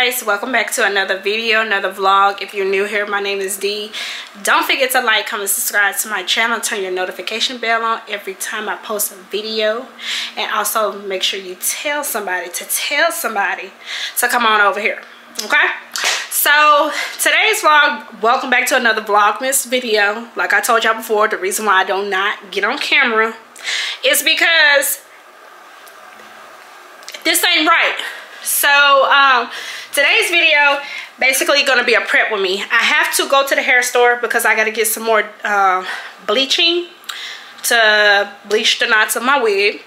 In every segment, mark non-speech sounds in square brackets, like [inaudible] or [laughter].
guys welcome back to another video another vlog. If you're new here my name is Dee. Don't forget to like comment subscribe to my channel. Turn your notification bell on every time I post a video. And also make sure you tell somebody to tell somebody to come on over here okay? So today's vlog welcome back to another vlogmas video. Like I told y'all before the reason why I do not get on camera is because this ain't right. So um, today's video basically gonna be a prep with me. I have to go to the hair store because i gotta get some more uh, bleaching to bleach the knots of my wig.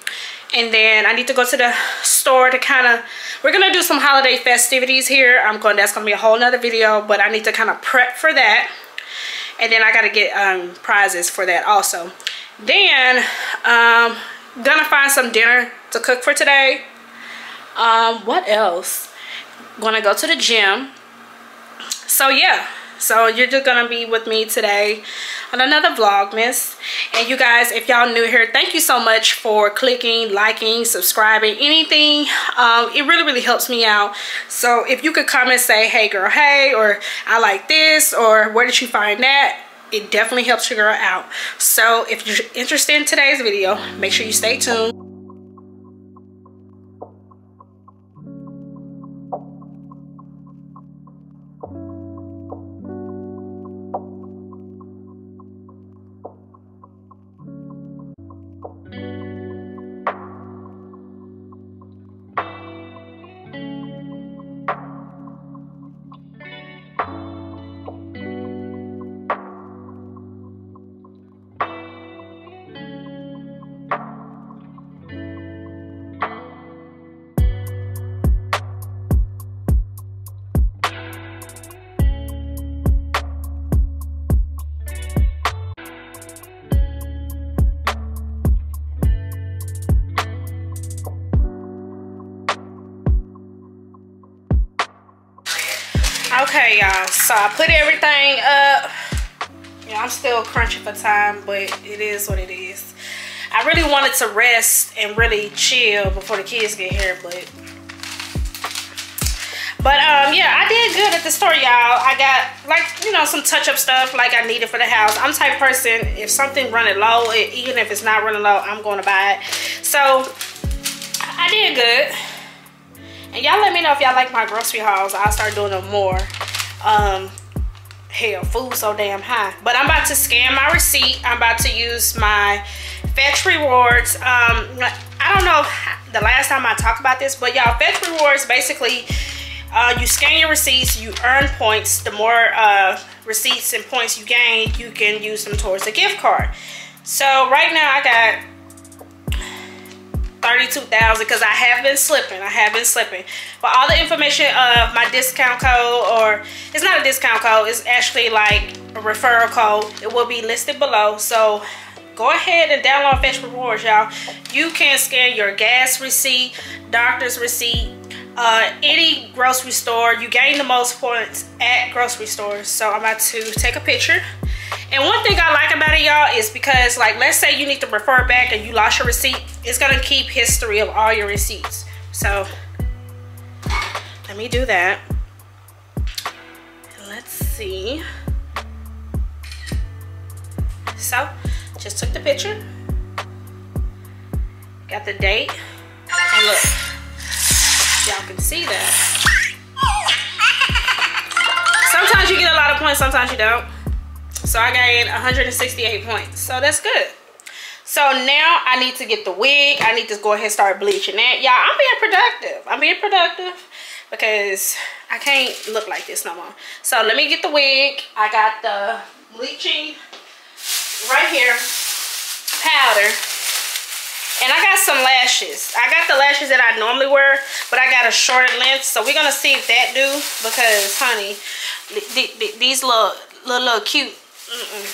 And then i need to go to the store to kind of we're gonna do some holiday festivities here. I'm going that's gonna be a whole nother video but i need to kind of prep for that. And then i gotta get um, prizes for that also. Then um gonna find some dinner to cook for today. Um what else gonna go to the gym. So yeah. So you're just gonna be with me today on another vlogmas and you guys if y'all new here thank you so much for clicking liking subscribing anything. Um, it really really helps me out. So if you could comment say hey girl hey or i like this or where did you find that? It definitely helps your girl out. So if you're interested in today's video make sure you stay tuned okay y'all. So i put everything up. Yeah i'm still crunching for time but it is what it is. I really wanted to rest and really chill before the kids get here but but um yeah i did good at the store y'all. I got like you know some touch-up stuff like i needed for the house. I'm type person if something running low even if it's not running low i'm going to buy it. So i did good and y'all let me know if y'all like my grocery hauls. I'll start doing them more. Um, hell, food so damn high. But I'm about to scan my receipt. I'm about to use my Fetch Rewards. Um, I don't know the last time I talked about this, but y'all, Fetch Rewards basically, uh, you scan your receipts, you earn points. The more uh, receipts and points you gain, you can use them towards a gift card. So right now I got 32,000 because I have been slipping. I have been slipping. But all the information of my discount code or it's not a discount code. It's actually like a referral code. It will be listed below. So go ahead and download Fetch Rewards, y'all. You can scan your gas receipt, doctor's receipt, uh, any grocery store. You gain the most points at grocery stores. So I'm about to take a picture and one thing I like about it, y'all, is because, like, let's say you need to refer back and you lost your receipt, it's to keep history of all your receipts. So, let me do that. Let's see. So, just took the picture. Got the date. And look, y'all can see that. Sometimes you get a lot of points, sometimes you don't. So I gained 168 points. So that's good. So now I need to get the wig. I need to go ahead and start bleaching that. Y'all, I'm being productive. I'm being productive because I can't look like this no more. So let me get the wig. I got the bleaching right here, powder. And I got some lashes. I got the lashes that I normally wear, but I got a shorter length. So we're going to see if that do because, honey, these little, little, little cute Mm -mm,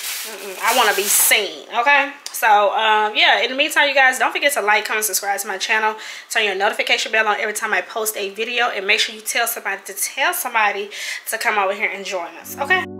mm I want to be seen, okay? So, um, yeah, in the meantime, you guys, don't forget to like, comment, subscribe to my channel. Turn your notification bell on every time I post a video. And make sure you tell somebody to tell somebody to come over here and join us, okay?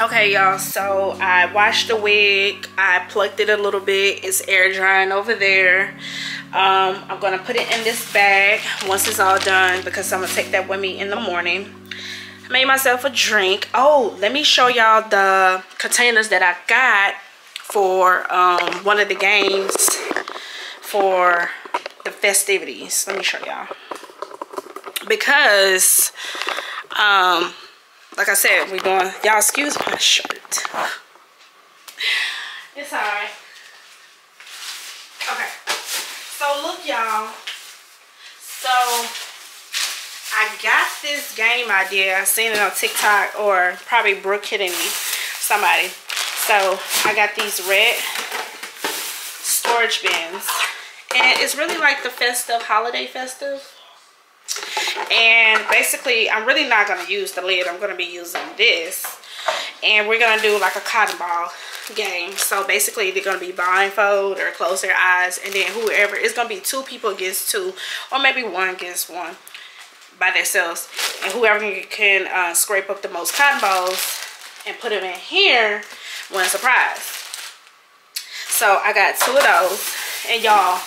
Okay y'all so i washed the wig. I plucked it a little bit. It's air drying over there. Um, i'm gonna put it in this bag once it's all done because i'm gonna take that with me in the morning. I made myself a drink. Oh let me show y'all the containers that i got for um, one of the games for the festivities. Let me show y'all. Because um like I said, we going, y'all excuse my shirt. It's all right. Okay. So look, y'all. So I got this game idea. I seen it on TikTok or probably Brooke hitting me, somebody. So I got these red storage bins. And it's really like the festive, holiday festive and basically i'm really not going to use the lid. I'm going to be using this. And we're going to do like a cotton ball game. So basically they're going to be blindfold or close their eyes. And then whoever it's going to be two people against two or maybe one against one by themselves. And whoever can uh, scrape up the most cotton balls and put them in here wins a prize. So i got two of those. And y'all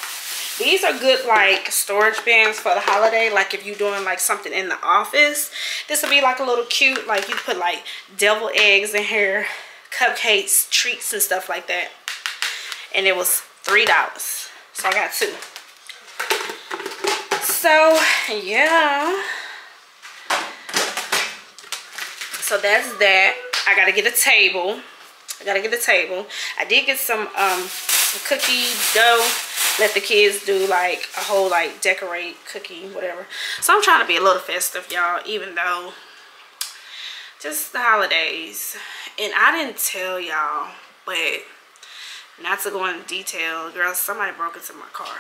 these are good like storage bins for the holiday. Like if you're doing like something in the office, this would be like a little cute. Like you put like devil eggs in here, cupcakes, treats and stuff like that. And it was $3. So I got two. So yeah. So that's that. I gotta get a table. I gotta get a table. I did get some um some cookie dough let the kids do like a whole like decorate cookie whatever. So i'm trying to be a little festive y'all even though just the holidays. And i didn't tell y'all but not to go into detail girl somebody broke into my car.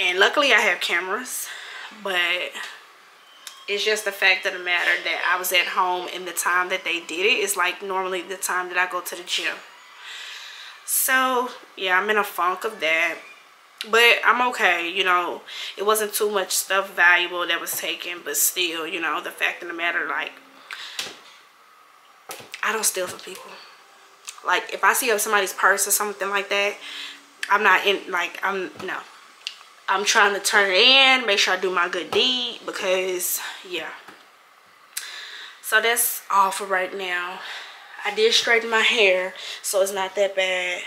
And luckily i have cameras but it's just the fact of the matter that i was at home in the time that they did it is like normally the time that i go to the gym so yeah i'm in a funk of that. But i'm okay you know. It wasn't too much stuff valuable that was taken but still you know the fact of the matter like i don't steal from people. Like if i see up somebody's purse or something like that i'm not in like i'm no. I'm trying to turn it in make sure i do my good deed because yeah. So that's all for right now I did straighten my hair, so it's not that bad.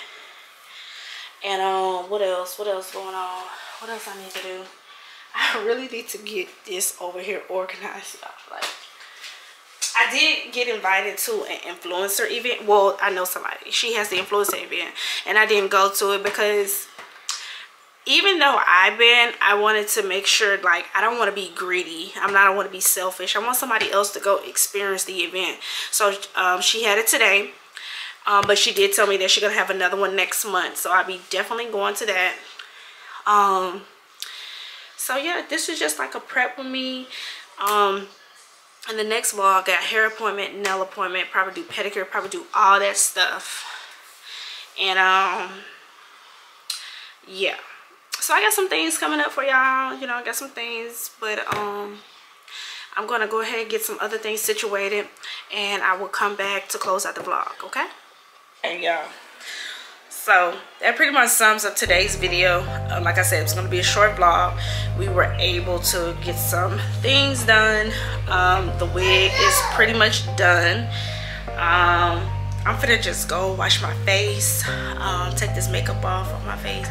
And um, what else? What else going on? What else I need to do? [laughs] I really need to get this over here organized, Like, I did get invited to an influencer event. Well, I know somebody. She has the influencer event, and I didn't go to it because even though I've been, I wanted to make sure, like, I don't want to be greedy. I'm not, I want to be selfish. I want somebody else to go experience the event. So um, she had it today. Um, but she did tell me that she's going to have another one next month. So I'll be definitely going to that. Um, so yeah, this is just like a prep with me. Um, and the next vlog, got hair appointment, nail appointment, probably do pedicure, probably do all that stuff. And um, yeah so i got some things coming up for y'all you know i got some things but um i'm gonna go ahead and get some other things situated and i will come back to close out the vlog okay? Hey y'all. So that pretty much sums up today's video. Uh, like i said it's going to be a short vlog. We were able to get some things done. Um, the wig is pretty much done. Um, i'm gonna just go wash my face. Um, take this makeup off of my face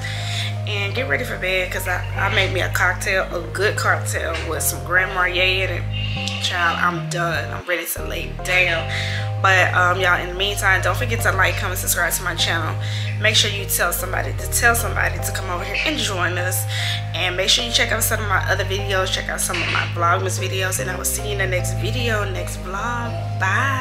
and get ready for bed because I, I made me a cocktail, a good cocktail with some Grand Marnier in it. Child, I'm done. I'm ready to lay down. But um, y'all, in the meantime, don't forget to like, comment, subscribe to my channel. Make sure you tell somebody to tell somebody to come over here and join us. And make sure you check out some of my other videos. Check out some of my Vlogmas videos. And I will see you in the next video, next vlog. Bye.